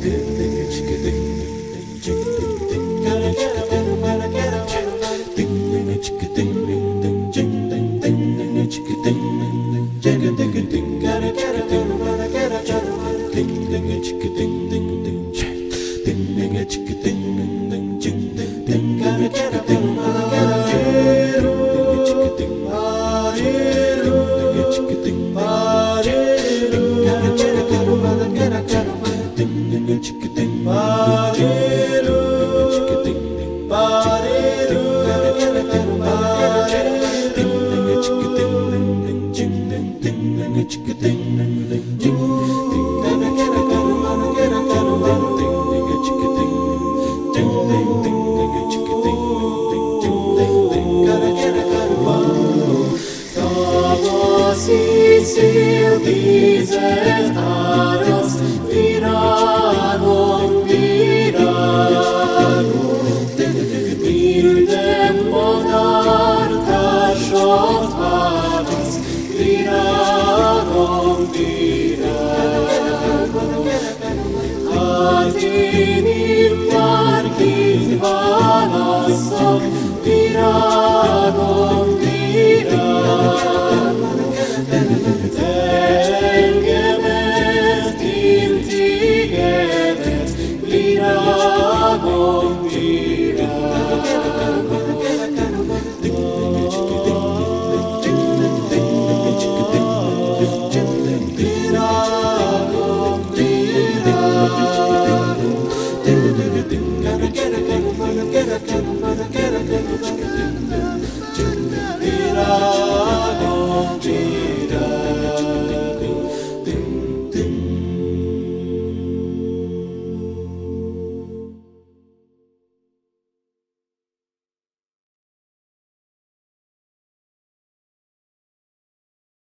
ding ding a chicka ding ding ding Sicil, Sicil, Irago,